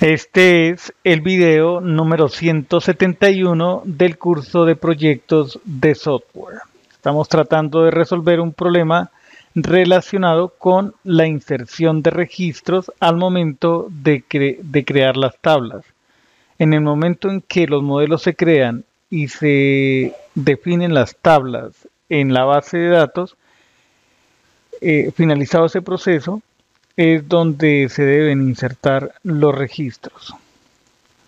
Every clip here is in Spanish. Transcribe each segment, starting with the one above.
Este es el video número 171 del curso de proyectos de software. Estamos tratando de resolver un problema relacionado con la inserción de registros al momento de, crear las tablas. En el momento en que los modelos se crean y se definen las tablas en la base de datos, eh, finalizado ese proceso, es donde se deben insertar los registros.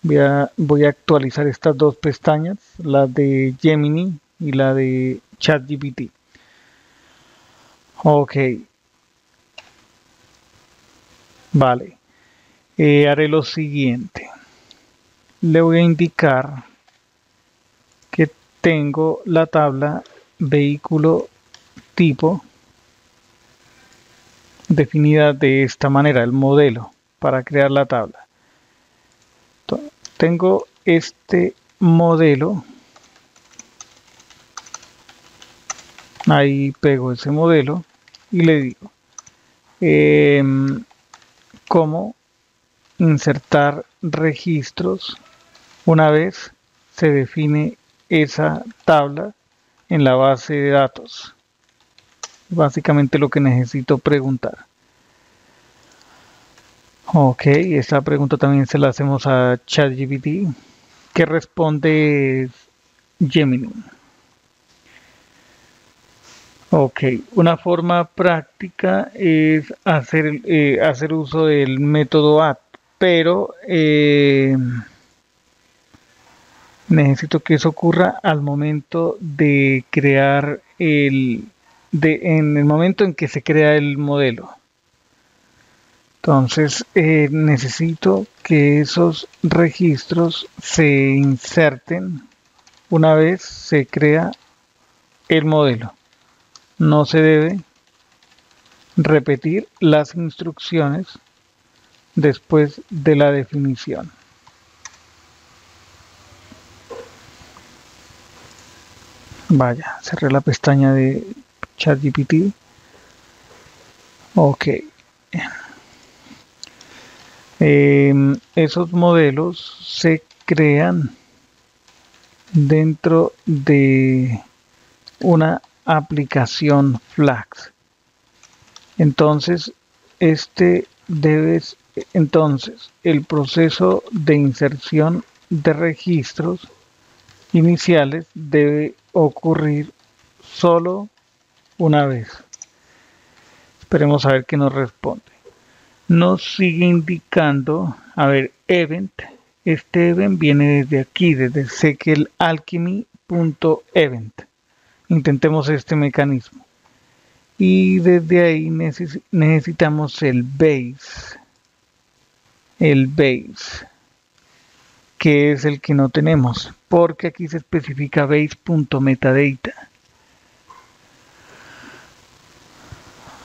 Voy a, voy a actualizar estas dos pestañas, la de Gemini y la de ChatGPT. Ok. Vale. Eh, haré lo siguiente. Le voy a indicar que tengo la tabla vehículo tipo definida de esta manera, el modelo para crear la tabla. Tengo este modelo. Ahí pego ese modelo y le digo em, cómo insertar registros una vez se define esa tabla en la base de datos básicamente lo que necesito preguntar. Ok, esta pregunta también se la hacemos a ChatGPT, que responde Gemini. Ok, una forma práctica es hacer, eh, hacer uso del método add, pero eh, necesito que eso ocurra al momento de crear el, de, en el momento en que se crea el modelo. Entonces eh, necesito que esos registros se inserten una vez se crea el modelo. No se debe repetir las instrucciones después de la definición. Vaya, cerré la pestaña de ChatGPT. Ok. Em, esos modelos se crean dentro de una aplicación Flax. Entonces, este debe, entonces, el proceso de inserción de registros iniciales debe ocurrir solo una vez. Esperemos a ver qué nos responde. Nos sigue indicando, a ver, event. Este event viene desde aquí, desde sequelalchemy.event. Intentemos este mecanismo. Y desde ahí necesitamos el base. El base. Que es el que no tenemos. Porque aquí se especifica base.metadata.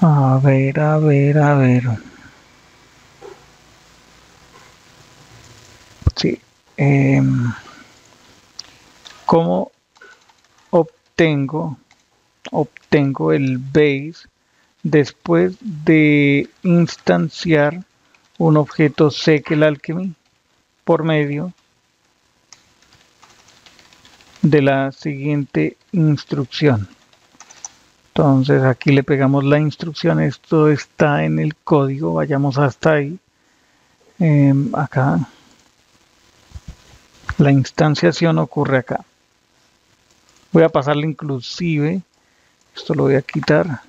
A ver, a ver, a ver. Sí. Em, ¿Cómo obtengo, obtengo el base después de instanciar un objeto SQL Alchemy por medio de la siguiente instrucción? Entonces aquí le pegamos la instrucción, esto está en el código, vayamos hasta ahí. Em, acá. La instanciación ocurre acá. Voy a pasarle inclusive, esto lo voy a quitar.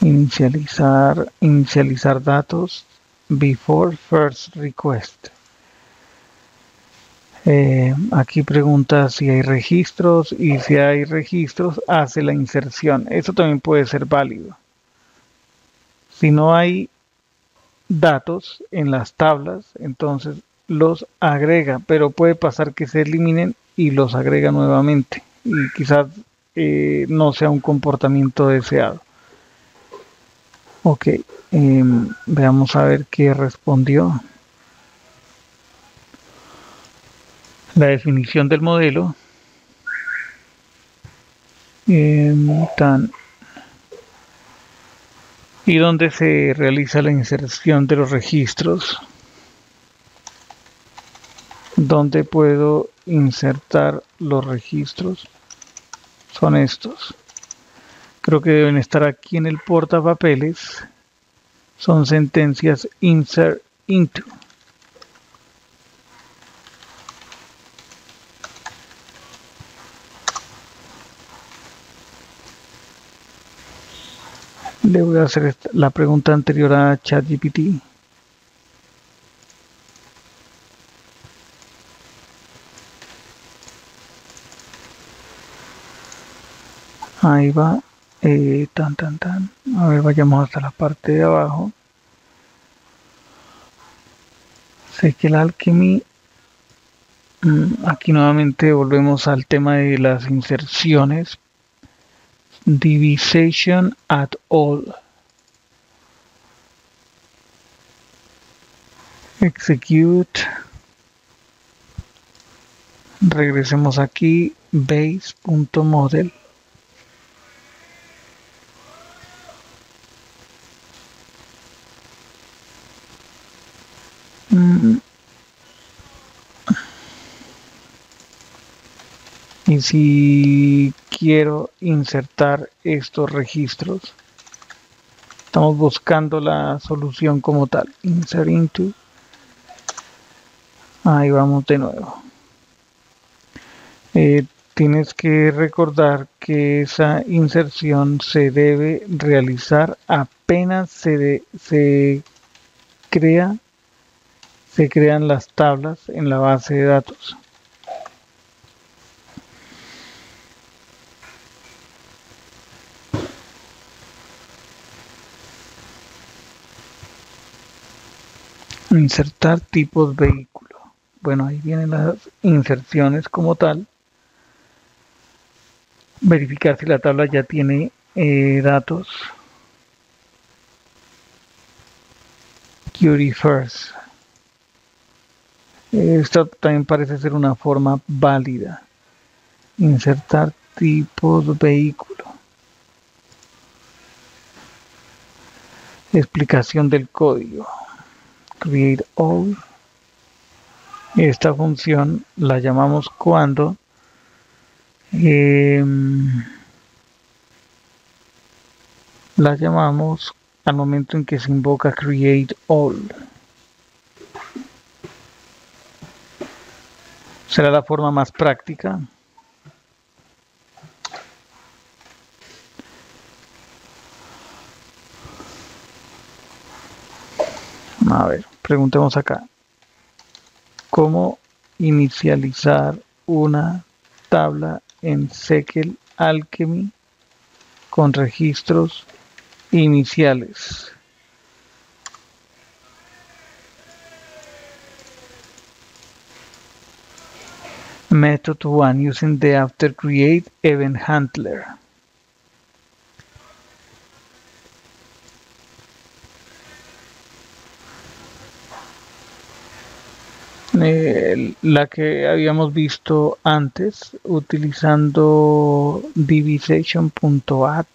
Inicializar, inicializar datos before first request. Eh, aquí pregunta si hay registros y si hay registros hace la inserción. Eso también puede ser válido. Si no hay datos en las tablas, entonces los agrega, pero puede pasar que se eliminen y los agrega nuevamente y quizás eh, no sea un comportamiento deseado. Ok, em, veamos a ver qué respondió. La definición del modelo. Em, tan. Y donde se realiza la inserción de los registros donde puedo insertar los registros son estos. Creo que deben estar aquí en el portapapeles. Son sentencias insert into Le voy a hacer la pregunta anterior a ChatGPT. Ahí va. Eh, tan, tan, tan. A ver, vayamos hasta la parte de abajo. Sé que el alchemy. Mm, aquí nuevamente volvemos al tema de las inserciones divisation at all. Execute. Regresemos aquí, base.model. Mm. Y si quiero insertar estos registros. Estamos buscando la solución como tal. Insert into. Ahí vamos de nuevo. Eh, tienes que recordar que esa inserción se debe realizar apenas se, se crea se crean las tablas en la base de datos. Insertar tipos vehículo. Bueno, ahí vienen las inserciones como tal. Verificar si la tabla ya tiene eh, datos. Query first. Esto también parece ser una forma válida. Insertar tipos vehículo. Explicación del código create all. Esta función la llamamos cuando em, la llamamos al momento en que se invoca create all. Será la forma más práctica a ver preguntemos acá cómo inicializar una tabla en Sequel Alchemy con registros iniciales. Method 1 using the after create event handler. Eh, la que habíamos visto antes utilizando divisation.add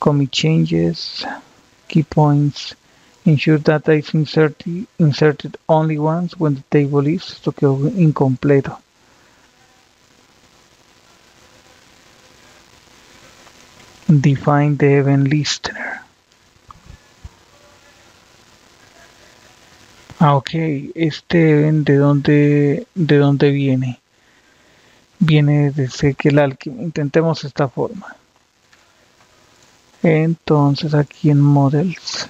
commit changes key points ensure data is inserted, inserted only once when the table is esto quedó incompleto. Define the event listener Ah, ok. Este de dónde, de dónde viene. Viene de el Alchemy. Intentemos esta forma. Entonces aquí en Models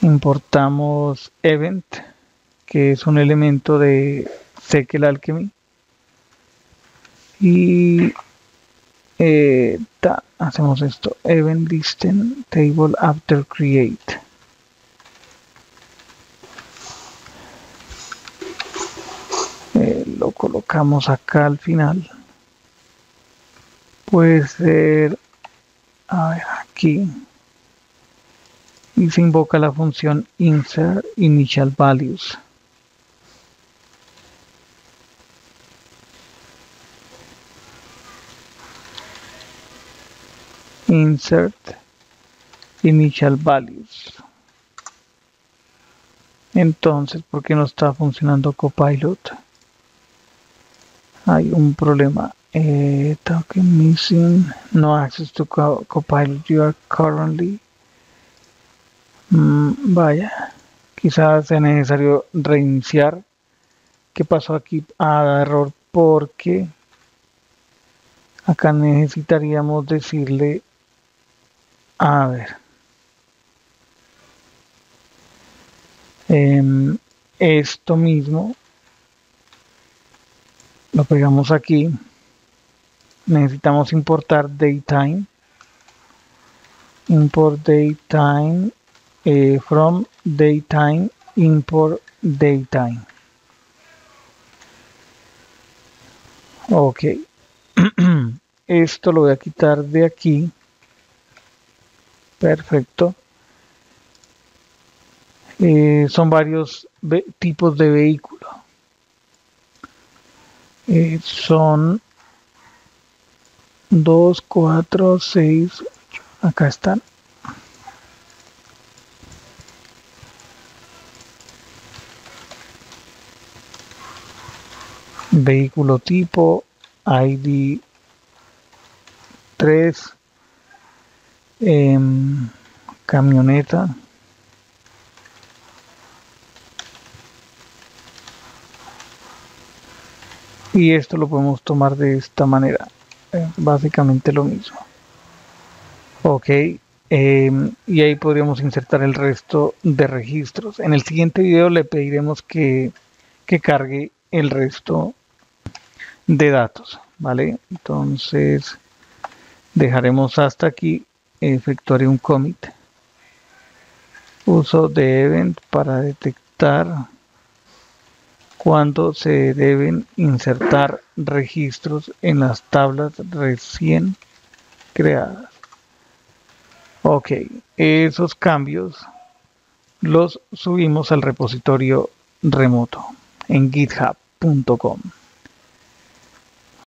importamos Event, que es un elemento de el Alchemy. Y eh, hacemos esto. Event Listen Table After Create. lo acá al final. Puede ser a ver aquí. Y se invoca la función insert initial values. Insert initial values. Entonces ¿por qué no está funcionando copilot? Hay un problema. Eh, missing. No access to copilot. You are currently mm, vaya. Quizás sea necesario reiniciar. Qué pasó aquí ah error porque acá necesitaríamos decirle a ver. Em, esto mismo lo pegamos aquí. Necesitamos importar daytime. Import daytime eh, from daytime import daytime. Ok. Esto lo voy a quitar de aquí. Perfecto. Eh, son varios tipos de vehículo eh, son 2, 4, 6, acá están. Vehículo tipo, ID 3, em, camioneta. Y esto lo podemos tomar de esta manera. Básicamente lo mismo. Ok em, y ahí podríamos insertar el resto de registros. En el siguiente video le pediremos que, que cargue el resto de datos vale entonces dejaremos hasta aquí efectuaré un commit. Uso de event para detectar cuando se deben insertar registros en las tablas recién creadas. Ok, esos cambios los subimos al repositorio remoto en github.com.